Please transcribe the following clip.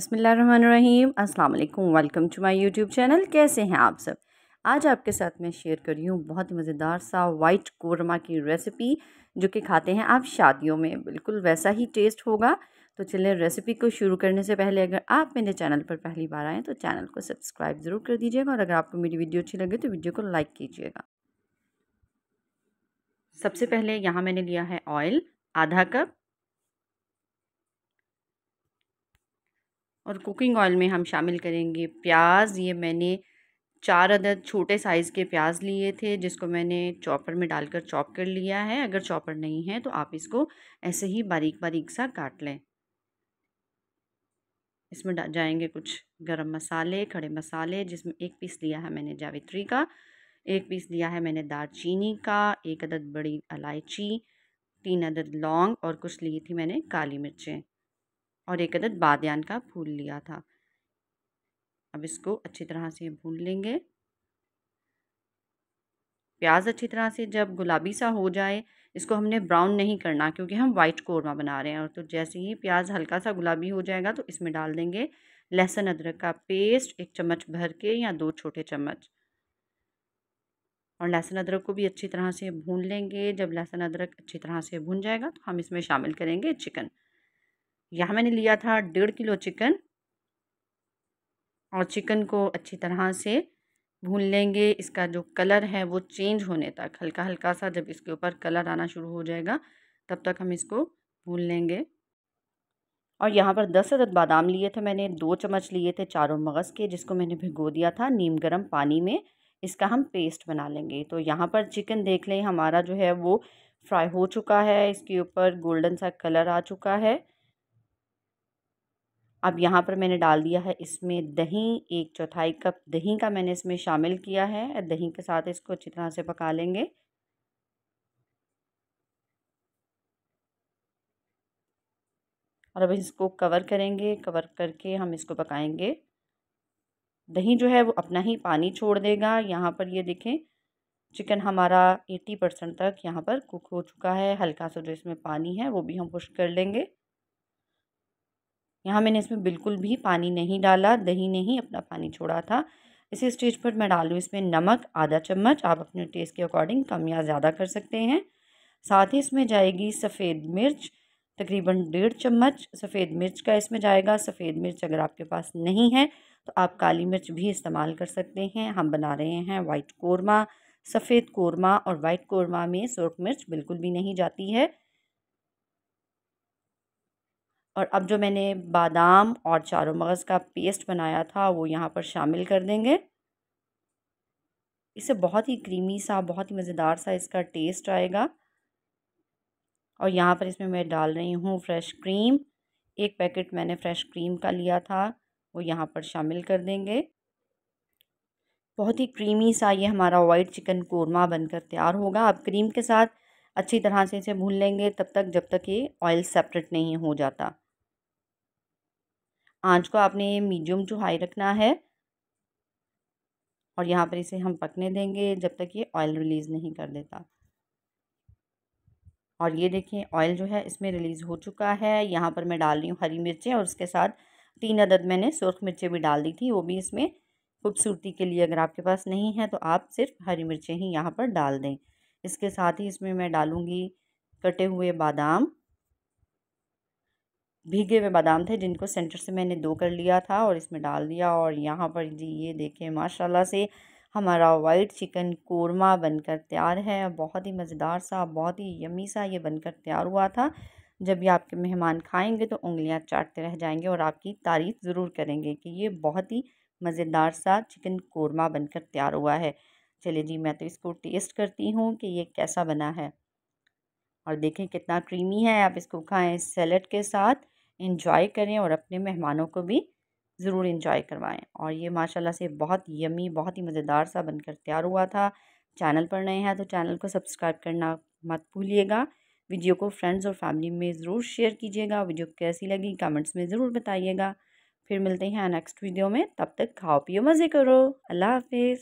बसमीम अस्सलाम वालेकुम welcome to my YouTube channel. कैसे हैं आप सब? आज आपके साथ मैं शेयर कर रही हूँ बहुत मज़ेदार सा वाइट कोरमा की रेसिपी, जो कि खाते हैं आप शादियों में। बिल्कुल वैसा ही टेस्ट होगा। तो चलिए रेसिपी को शुरू करने से पहले अगर आप मेरे चैनल पर पहली बार आएँ तो चैनल को सब्सक्राइब ज़रूर कर दीजिएगा और अगर आपको मेरी वीडियो अच्छी लगे तो वीडियो को लाइक कीजिएगा। सबसे पहले यहाँ मैंने लिया है ऑयल, आधा कप और कुकिंग ऑयल में हम शामिल करेंगे प्याज। ये मैंने चार अदद छोटे साइज़ के प्याज लिए थे, जिसको मैंने चॉपर में डालकर चॉप कर लिया है। अगर चॉपर नहीं है तो आप इसको ऐसे ही बारीक बारीक सा काट लें। इसमें जाएँगे कुछ गरम मसाले, खड़े मसाले, जिसमें एक पीस लिया है मैंने जावित्री का, एक पीस लिया है मैंने दालचीनी का, एक अदद बड़ी इलायची, तीन अदद लौंग और कुछ ली थी मैंने काली मिर्चें। और एक अदद बादयान का फूल लिया था। अब इसको अच्छी तरह से भून लेंगे। प्याज अच्छी तरह से जब गुलाबी सा हो जाए, इसको हमने ब्राउन नहीं करना क्योंकि हम वाइट कौरमा बना रहे हैं और तो जैसे ही प्याज हल्का सा गुलाबी हो जाएगा तो इसमें डाल देंगे लहसुन, अदरक का पेस्ट एक चम्मच भर के या दो छोटे चम्मच। और लहसुन, अदरक को भी अच्छी तरह से भून लेंगे। जब लहसुन, अदरक अच्छी तरह से भून जाएगा तो हम इसमें शामिल करेंगे चिकन। यहाँ मैंने लिया था डेढ़ किलो चिकन और चिकन को अच्छी तरह से भून लेंगे। इसका जो कलर है वो चेंज होने तक हल्का हल्का सा जब इसके ऊपर कलर आना शुरू हो जाएगा, तब तक हम इसको भून लेंगे। और यहाँ पर दस अदद बादाम लिए थे मैंने, दो चम्मच लिए थे चारों मगज़ के, जिसको मैंने भिगो दिया था नीम गर्म पानी में। इसका हम पेस्ट बना लेंगे। तो यहाँ पर चिकन देख लें, हमारा जो है वो फ्राई हो चुका है, इसके ऊपर गोल्डन सा कलर आ चुका है। अब यहाँ पर मैंने डाल दिया है इसमें दही, एक चौथाई कप दही का मैंने इसमें शामिल किया है। दही के साथ इसको अच्छी तरह से पका लेंगे। और अब इसको कवर करेंगे। कवर करके हम इसको पकाएँगे। दही जो है वो अपना ही पानी छोड़ देगा। यहाँ पर ये देखें, चिकन हमारा एट्टी परसेंट तक यहाँ पर कुक हो चुका है। हल्का सा जो इसमें पानी है वो भी हम पुश कर लेंगे। यहाँ मैंने इसमें बिल्कुल भी पानी नहीं डाला, दही नहीं अपना पानी छोड़ा था। इसी स्टेज पर मैं डालूँ इसमें नमक, आधा चम्मच, आप अपने टेस्ट के अकॉर्डिंग कम या ज़्यादा कर सकते हैं। साथ ही इसमें जाएगी सफ़ेद मिर्च, तकरीबन डेढ़ चम्मच सफ़ेद मिर्च का इसमें जाएगा। सफ़ेद मिर्च अगर आपके पास नहीं है तो आप काली मिर्च भी इस्तेमाल कर सकते हैं। हम बना रहे हैं वाइट कौरमा। सफ़ेद कौरमा और वाइट कौरमा में सुरख मिर्च बिल्कुल भी नहीं जाती है। और अब जो मैंने बादाम और चारों मगज़ का पेस्ट बनाया था, वो यहाँ पर शामिल कर देंगे। इससे बहुत ही क्रीमी सा, बहुत ही मज़ेदार सा इसका टेस्ट आएगा। और यहाँ पर इसमें मैं डाल रही हूँ फ्रेश क्रीम। एक पैकेट मैंने फ़्रेश क्रीम का लिया था, वो यहाँ पर शामिल कर देंगे। बहुत ही क्रीमी सा ये हमारा वाइट चिकन कौरमा बनकर तैयार होगा। अब क्रीम के साथ अच्छी तरह से इसे भून लेंगे तब तक जब तक ये ऑयल सेपरेट नहीं हो जाता। आँच को आपने मीडियम टू हाई रखना है। और यहाँ पर इसे हम पकने देंगे जब तक ये ऑयल रिलीज़ नहीं कर देता। और ये देखिए ऑयल जो है इसमें रिलीज़ हो चुका है। यहाँ पर मैं डाल रही हूँ हरी मिर्चें और उसके साथ तीन अदद मैंने सुरख मिर्चें भी डाल दी थी, वो भी इसमें खूबसूरती के लिए अगर आपके पास नहीं है तो आप सिर्फ़ हरी मिर्चें ही यहाँ पर डाल दें। इसके साथ ही इसमें मैं डालूँगी कटे हुए बादाम। भीगे हुए बादाम थे, जिनको सेंटर से मैंने दो कर लिया था और इसमें डाल दिया। और यहाँ पर जी, ये देखें, माशाल्लाह से हमारा वाइट चिकन कोरमा बनकर तैयार है। बहुत ही मज़ेदार सा, बहुत ही यमी सा ये बनकर तैयार हुआ था। जब ये आपके मेहमान खाएँगे तो उंगलियाँ चाटते रह जाएँगे और आपकी तारीफ़ ज़रूर करेंगे कि ये बहुत ही मज़ेदार सा चिकन कोरमा बनकर तैयार हुआ है। चलिए जी, मैं तो इसको टेस्ट करती हूँ कि ये कैसा बना है। और देखें कितना क्रीमी है, आप इसको खाएँ सैलड के साथ इंजॉय करें और अपने मेहमानों को भी ज़रूर इंजॉय करवाएँ। और ये माशाल्लाह से बहुत यमी बहुत ही मज़ेदार सा बनकर तैयार हुआ था। चैनल पर नए हैं तो चैनल को सब्सक्राइब करना मत भूलिएगा। वीडियो को फ्रेंड्स और फैमिली में ज़रूर शेयर कीजिएगा। वीडियो कैसी लगी कमेंट्स में ज़रूर बताइएगा। फिर मिलते हैं नेक्स्ट वीडियो में। तब तक खाओ, पियो, मज़े करो। अल्लाह हाफिज़।